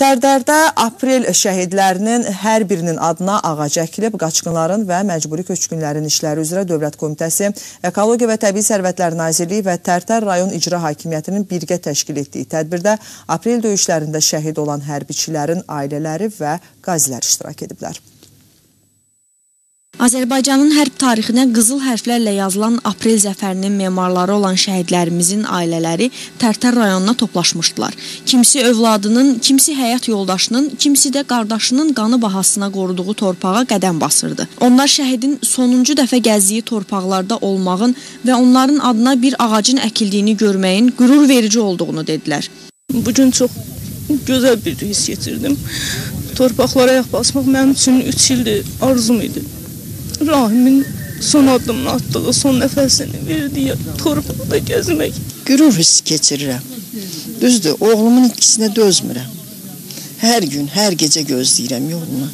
Tərdərdə aprel şəhidlərinin hər birinin adına ağac əkilib, qaçqınların və məcburi köçkünlərin işləri üzrə Dövlət Komitəsi, Ekologiya və Təbii Sərvətlər Nazirliyi və Tərtər rayon icra hakimiyyətinin birgə təşkil etdiyi tədbirdə aprel döyüşlərində şəhid olan hərbiçilərin ailələri və qazilər iştirak ediblər. Azərbaycanın hərb tarixinə qızıl hərflərlə yazılan aprel zəfərinin memarları olan şəhidlərimizin ailələri Tərtər rayonuna toplaşmışdılar. Kimisi övladının, kimisi həyat yoldaşının, kimisi də qardaşının qanı bahasına qoruduğu torpağa qədəm basırdı. Onlar şəhidin sonuncu dəfə gəzdiyi torpaqlarda olmağın və onların adına bir ağacın əkildiyini görməyin qürur verici olduğunu dedilər. Bugün çox gözəl bir hiss keçirdim. Torpaqlara ayaq basmaq mənim üçün 3 ildir arzum idi. Rahimin son addımını atdığı, son nəfəsini verdiyi torpaqda gəzmək. Qürur hissi keçirirəm. Düzdür, oğlumun ikisinə dözmürəm. Hər gün, hər gecə gözləyirəm yolunu.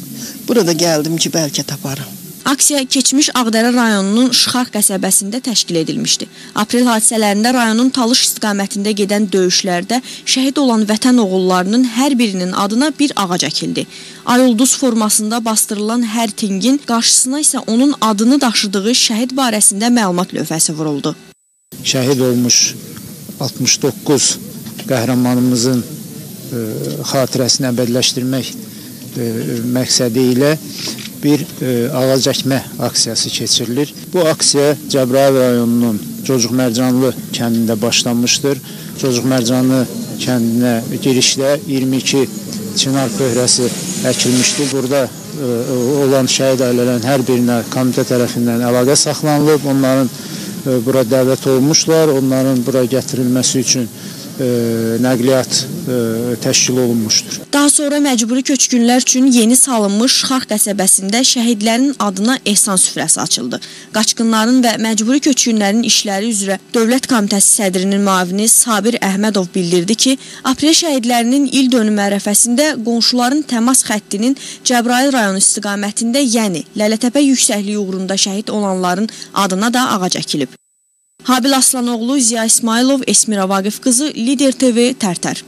Burada gəldim ki, bəlkə taparam. Aksiya keçmiş Ağdərə rayonunun Şıxarx qəsəbəsində təşkil edilmişdi. Aprel hadisələrində rayonun Talış istiqamətində gedən döyüşlərdə şəhid olan vətən oğullarının hər birinin adına bir ağac əkildi. Ayulduz formasında bastırılan hər tingin qarşısına isə onun adını daşıdığı şəhid barəsində məlumat lövhəsi vuruldu. Şəhid olmuş 69 qəhrəmanımızın ə, xatirəsini əbədləşdirmək ə, məqsədi ilə bir e, ağac əkmə aksiyası keçirilir. Bu aksiya Cəbrayıl rayonunun Cocuq Mərcanlı kəndində başlanmışdır. Cocuq Mərcanlı kəndinə girişdə 22 çınar pöhrəsi əkilmişdir. Burada e, olan şəhid ailələrin hər birinə komitə tərəfindən əlaqə saxlanılıb. Onların e, bura dəvət olmuşlar. Onların bura gətirilməsi üçün nəqliyyat e, təşkil olunmuşdur. Daha sonra məcburi köçkünlər üçün yeni salınmış Şıxarx qəsəbəsində şəhidlərin adına ehsan süfrəsi açıldı. Qaçqınların və məcburi köçkünlərin işləri üzrə Dövlət Komitəsi sədrinin müavini Sabir Əhmədov bildirdi ki, aprel şəhidlərinin il dönümü ərəfəsində qonşuların təmas xəttinin Cəbrayıl rayonu istiqamətində, yəni Lələtəpə yüksəkliyi uğrunda şəhid olanların adına da ağac əkilib. Habil Aslanoğlu, Ziya İsmailov, Esmira Vaqif qızı, Lider TV, Tərtər.